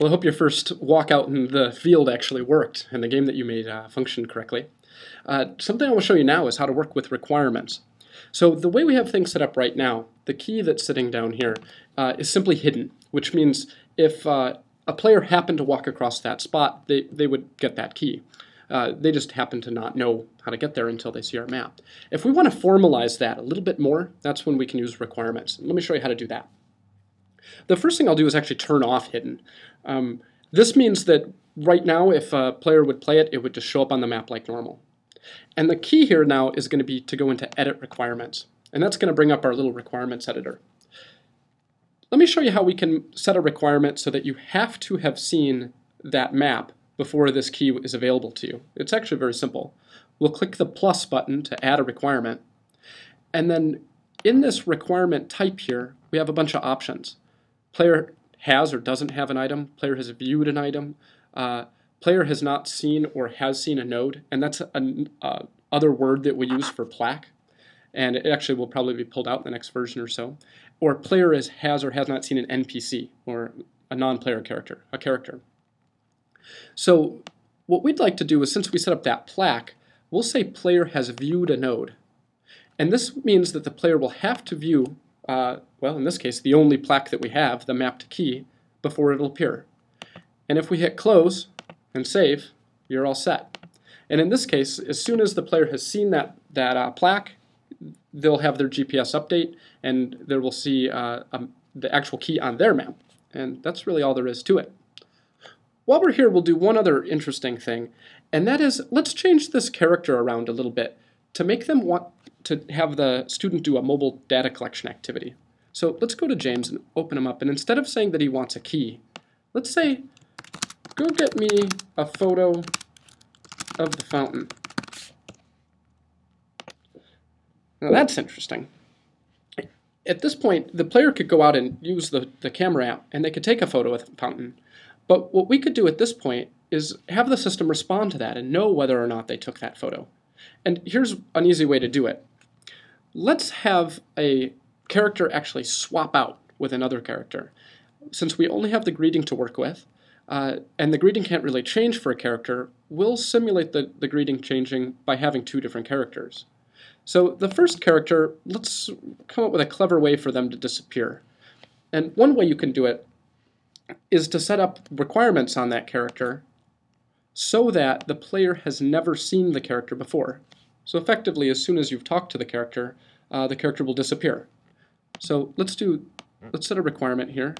Well, I hope your first walk out in the field actually worked and the game that you made uh, functioned correctly. Uh, something I will show you now is how to work with requirements. So the way we have things set up right now, the key that's sitting down here uh, is simply hidden, which means if uh, a player happened to walk across that spot, they, they would get that key. Uh, they just happen to not know how to get there until they see our map. If we want to formalize that a little bit more, that's when we can use requirements. Let me show you how to do that. The first thing I'll do is actually turn off hidden. Um, this means that right now, if a player would play it, it would just show up on the map like normal. And the key here now is going to be to go into Edit Requirements. And that's going to bring up our little requirements editor. Let me show you how we can set a requirement so that you have to have seen that map before this key is available to you. It's actually very simple. We'll click the plus button to add a requirement. And then in this requirement type here, we have a bunch of options. Player has or doesn't have an item, player has viewed an item, uh, player has not seen or has seen a node, and that's an uh, other word that we use for plaque, and it actually will probably be pulled out in the next version or so. Or player is, has or has not seen an NPC, or a non-player character, a character. So what we'd like to do is, since we set up that plaque, we'll say player has viewed a node. And this means that the player will have to view uh, well, in this case, the only plaque that we have, the mapped key, before it'll appear. And if we hit close and save, you're all set. And in this case, as soon as the player has seen that, that uh, plaque, they'll have their GPS update and they will see uh, um, the actual key on their map. And that's really all there is to it. While we're here, we'll do one other interesting thing, and that is let's change this character around a little bit to make them want to have the student do a mobile data collection activity. So let's go to James and open him up. And instead of saying that he wants a key, let's say, go get me a photo of the fountain. Now that's interesting. At this point, the player could go out and use the, the camera app, and they could take a photo of the fountain. But what we could do at this point is have the system respond to that and know whether or not they took that photo. And here's an easy way to do it. Let's have a character actually swap out with another character. Since we only have the greeting to work with, uh, and the greeting can't really change for a character, we'll simulate the, the greeting changing by having two different characters. So the first character, let's come up with a clever way for them to disappear. And one way you can do it is to set up requirements on that character so that the player has never seen the character before. So effectively, as soon as you've talked to the character, uh, the character will disappear. So let's do, let's set a requirement here.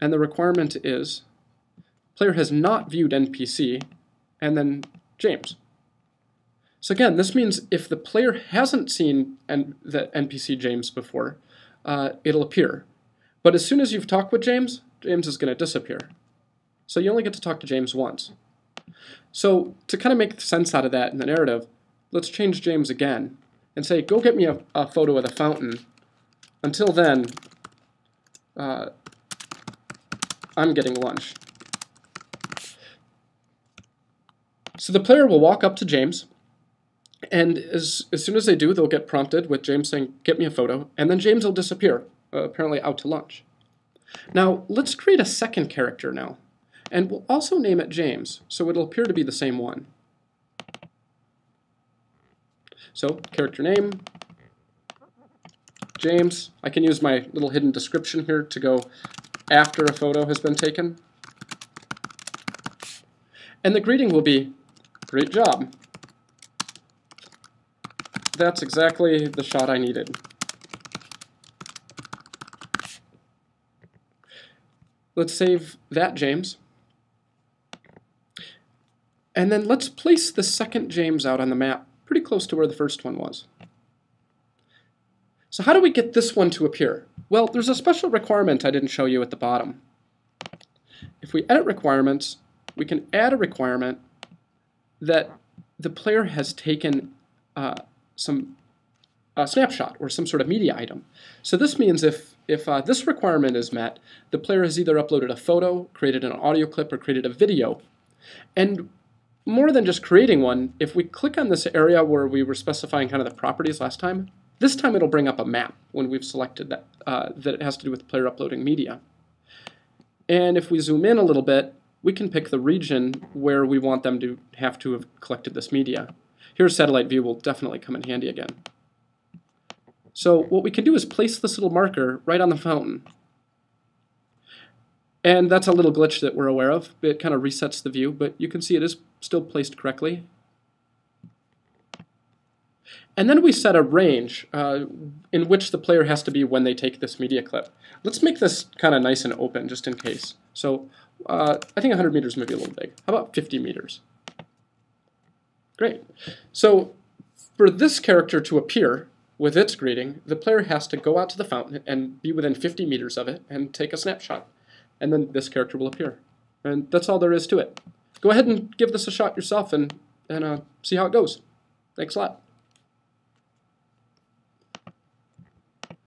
And the requirement is player has not viewed NPC, and then James. So again, this means if the player hasn't seen N the NPC James before, uh, it'll appear. But as soon as you've talked with James, James is going to disappear. So you only get to talk to James once. So to kind of make sense out of that in the narrative, let's change James again and say, go get me a, a photo of the fountain. Until then, uh, I'm getting lunch. So the player will walk up to James, and as, as soon as they do, they'll get prompted with James saying, get me a photo, and then James will disappear, uh, apparently out to lunch. Now, let's create a second character now. And we'll also name it James, so it'll appear to be the same one. So character name, James. I can use my little hidden description here to go after a photo has been taken. And the greeting will be, great job. That's exactly the shot I needed. Let's save that, James. And then let's place the second James out on the map pretty close to where the first one was. So how do we get this one to appear? Well, there's a special requirement I didn't show you at the bottom. If we edit requirements, we can add a requirement that the player has taken uh, some a snapshot or some sort of media item. So this means if, if uh, this requirement is met, the player has either uploaded a photo, created an audio clip, or created a video. And more than just creating one, if we click on this area where we were specifying kind of the properties last time, this time it'll bring up a map when we've selected that, uh, that it has to do with player uploading media. And if we zoom in a little bit, we can pick the region where we want them to have to have collected this media. Here, satellite view will definitely come in handy again. So what we can do is place this little marker right on the fountain. And that's a little glitch that we're aware of. It kind of resets the view, but you can see it is still placed correctly. And then we set a range uh, in which the player has to be when they take this media clip. Let's make this kind of nice and open just in case. So uh, I think 100 meters may be a little big. How about 50 meters? Great. So for this character to appear with its greeting, the player has to go out to the fountain and be within 50 meters of it and take a snapshot. And then this character will appear. And that's all there is to it. Go ahead and give this a shot yourself and, and uh, see how it goes. Thanks a lot.